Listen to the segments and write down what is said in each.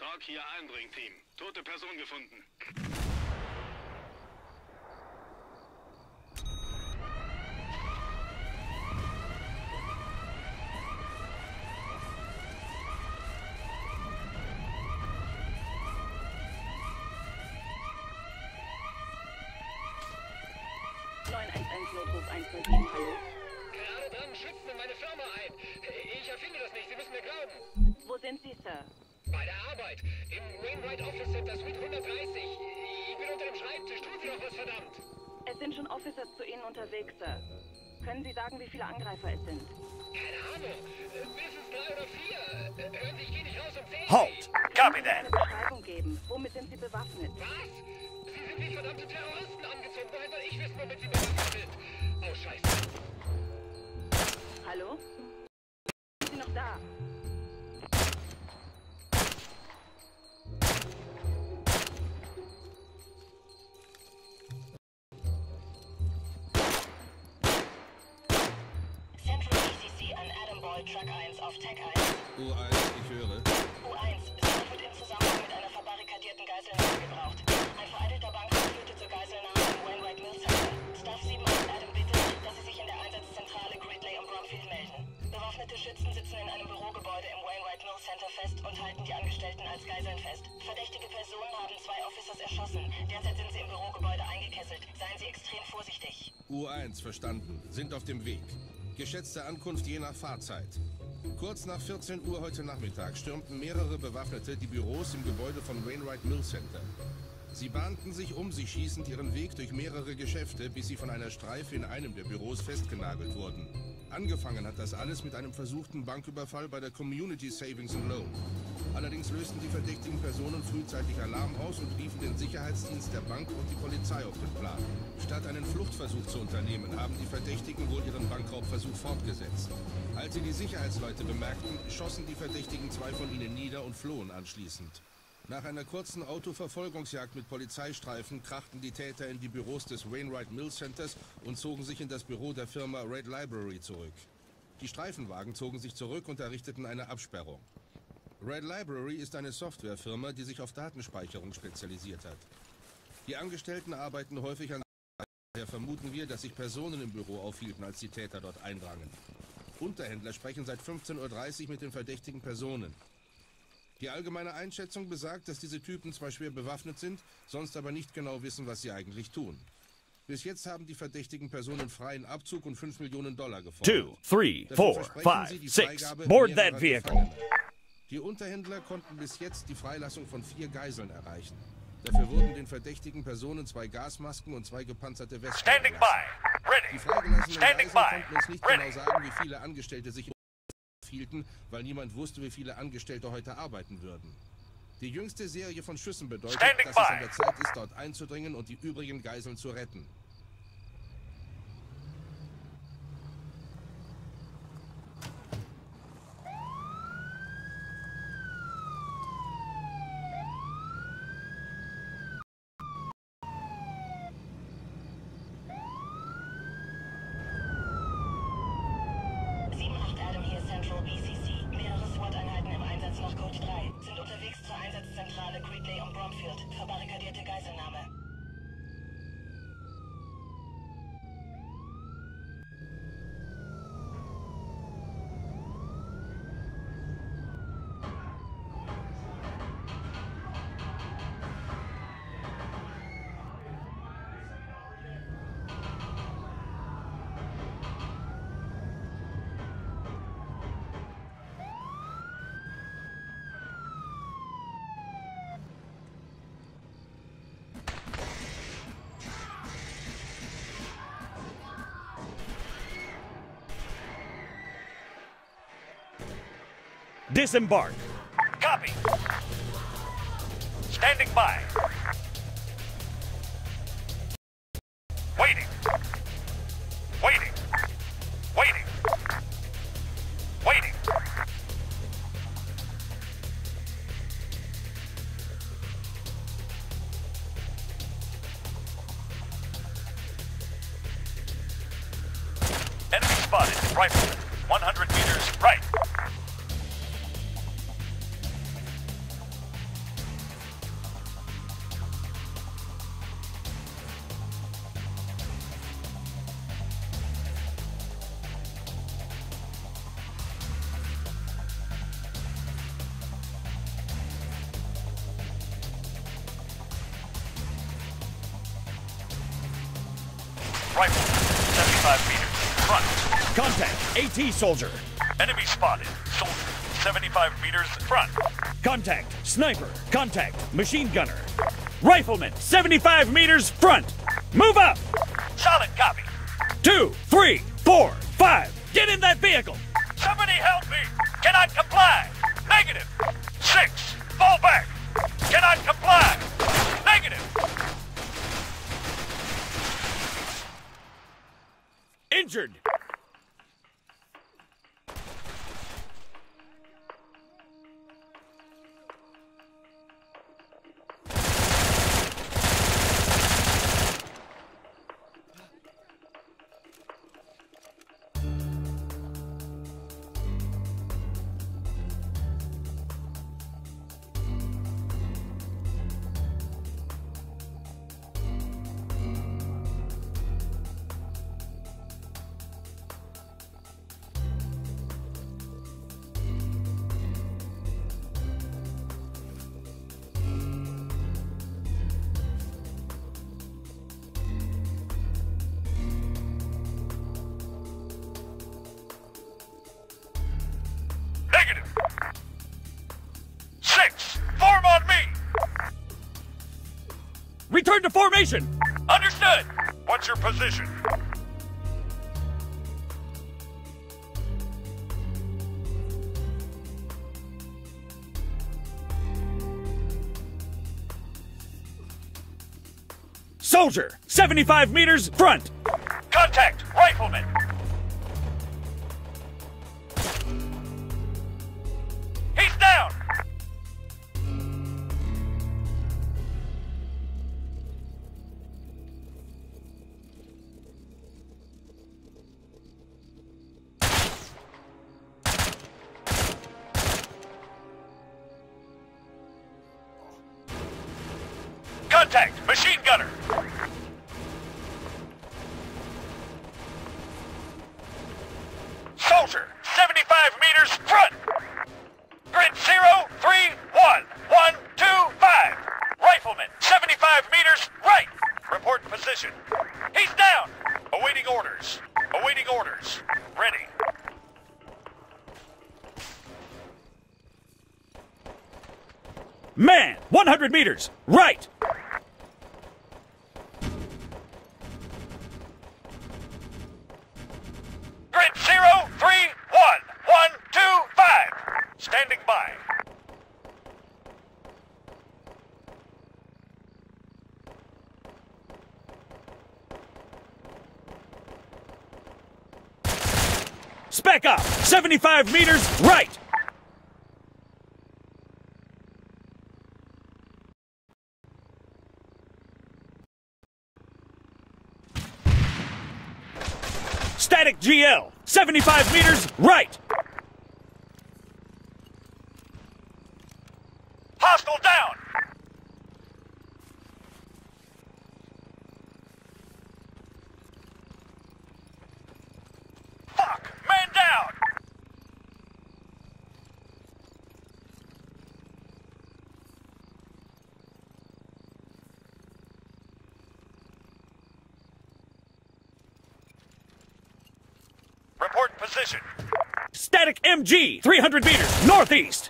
Mark hier Einbringteam. Tote Person gefunden. Arbeit. Im Wainwright Office Center Suite 130. Ich bin unter dem Schreibtisch. Tun Sie doch was, verdammt. Es sind schon Officers zu Ihnen unterwegs, Sir. Können Sie sagen, wie viele Angreifer es sind? Keine Ahnung. Mindestens drei oder vier. Hören Sie, ich gehe nicht raus um zehn. Halt! Copy Eine that! Beschreibung geben. Womit sind Sie bewaffnet? Was? Sie sind wie verdammte Terroristen angezogen. Woher soll ich wissen, womit Sie bewaffnet sind? Oh, Scheiße. Hallo? Sind Sie noch da? Boy Truck 1 auf Tech 1. U1, ich höre. U1, Staff wird im Zusammenhang mit einer verbarrikadierten Geiselnahme gebraucht. Ein vereitelter Bankrat führte zur Geiselnahme im Wainwright Mill Center. Staff 7 und Adam bittet, dass sie sich in der Einsatzzentrale Gridley und Bromfield melden. Bewaffnete Schützen sitzen in einem Bürogebäude im Wainwright Mill Center fest und halten die Angestellten als Geiseln fest. Verdächtige Personen haben zwei Officers erschossen. Derzeit sind sie im Bürogebäude eingekesselt. Seien Sie extrem vorsichtig. U1, verstanden. Sind auf dem Weg. Geschätzte Ankunft je nach Fahrzeit. Kurz nach 14 Uhr heute Nachmittag stürmten mehrere Bewaffnete die Büros im Gebäude von Wainwright Mill Center. Sie bahnten sich um sich schießend ihren Weg durch mehrere Geschäfte, bis sie von einer Streife in einem der Büros festgenagelt wurden. Angefangen hat das alles mit einem versuchten Banküberfall bei der Community Savings and Loan. Allerdings lösten die verdächtigen Personen frühzeitig Alarm aus und riefen den Sicherheitsdienst der Bank und die Polizei auf den Plan. Statt einen Fluchtversuch zu unternehmen, haben die Verdächtigen wohl ihren Bankraubversuch fortgesetzt. Als sie die Sicherheitsleute bemerkten, schossen die Verdächtigen zwei von ihnen nieder und flohen anschließend. Nach einer kurzen Autoverfolgungsjagd mit Polizeistreifen krachten die Täter in die Büros des Wainwright Mill Centers und zogen sich in das Büro der Firma Red Library zurück. Die Streifenwagen zogen sich zurück und errichteten eine Absperrung. Red Library ist eine Softwarefirma, die sich auf Datenspeicherung spezialisiert hat. Die Angestellten arbeiten häufig an Daher vermuten wir, dass sich Personen im Büro aufhielten, als die Täter dort eindrangen. Unterhändler sprechen seit 15.30 Uhr mit den verdächtigen Personen. Die allgemeine Einschätzung besagt, dass diese Typen zwar schwer bewaffnet sind, sonst aber nicht genau wissen, was sie eigentlich tun. Bis jetzt haben die verdächtigen Personen freien Abzug und 5 Millionen Dollar gefordert. Two, three, Dafür four, versprechen sie five, die six. Freigabe Board that vehicle. Gefangener. Die Unterhändler konnten bis jetzt die Freilassung von vier Geiseln erreichen. Dafür wurden den verdächtigen Personen zwei Gasmasken und zwei gepanzerte Westen Standing by. Die Ready. freigelassenen Standing Geiseln by. konnten uns nicht Ready. genau sagen, wie viele Angestellte sich aufhielten, weil niemand wusste, wie viele Angestellte heute arbeiten würden. Die jüngste Serie von Schüssen bedeutet, Standing dass es an by. der Zeit ist, dort einzudringen und die übrigen Geiseln zu retten. Disembark. Copy. Standing by. Waiting. Waiting. Waiting. Waiting. Enemy spotted. Rifleman. 100 meters right. Rifleman, 75 meters. Front. Contact. AT soldier. Enemy spotted. Soldier, 75 meters. Front. Contact. Sniper. Contact. Machine gunner. Rifleman. 75 meters front. Move up. Solid copy. Two, three, four, five. Get in that vehicle. Somebody help me! Cannot comply! Negative! Six! Fall back! Cannot comply! Injured. Return to formation. Understood! What's your position? Soldier. 75 meters front. Contact! Rifleman! Contact! Machine gunner! Soldier, 75 meters front! Grid 0, 3, 1, 1, 2, 5. Rifleman, 75 meters right! Report position. He's down! Awaiting orders. Awaiting orders. Ready. Man. 100 meters. Right. Grid 0, 3, 1, 1, 2, 5. Standing by. Spec up. 75 meters right. Static GL. 75 meters right. Hostile down! Fuck! Man down! Report position. Static MG. 300 meters northeast.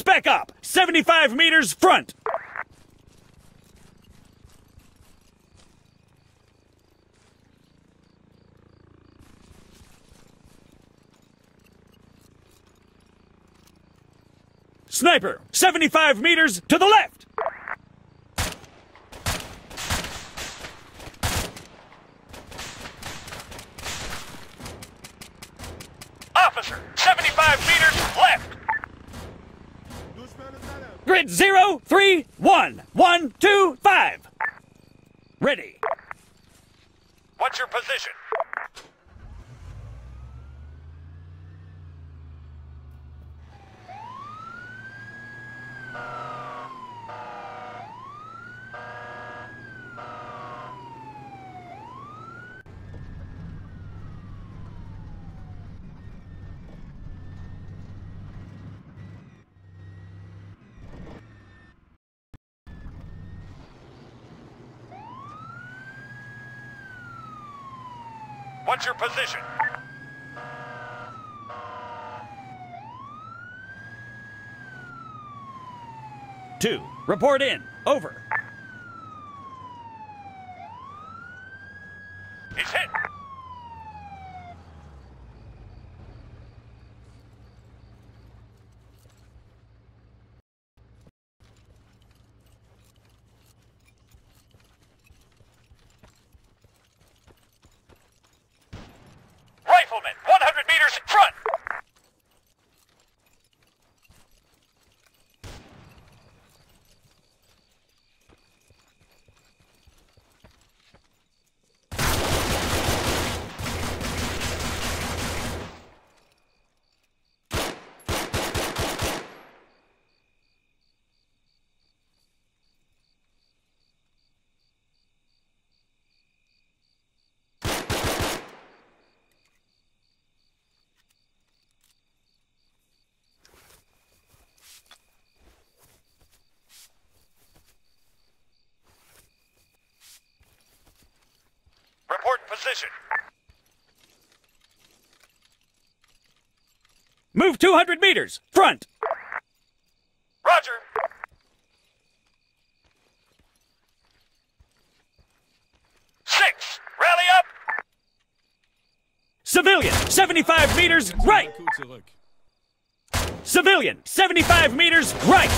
Spec up. 75 meters front. Sniper, 75 meters to the left. Officer, 75 meters left. Grid zero, three, one, one, two, five. Ready. What's your position? What's your position? Two. Report in. Over. He's hit. Rifleman, 100 meters front. Report position. Move 200 meters. Front. Roger. Six. Rally up. Civilian, 75 meters right. Civilian, 75 meters right.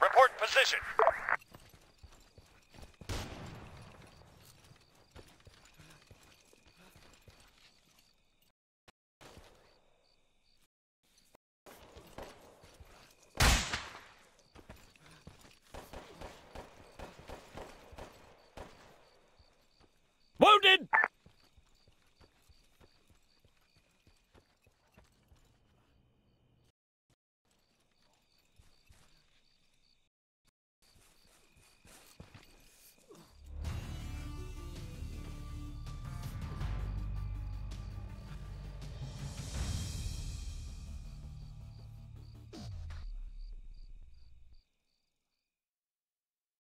Report position.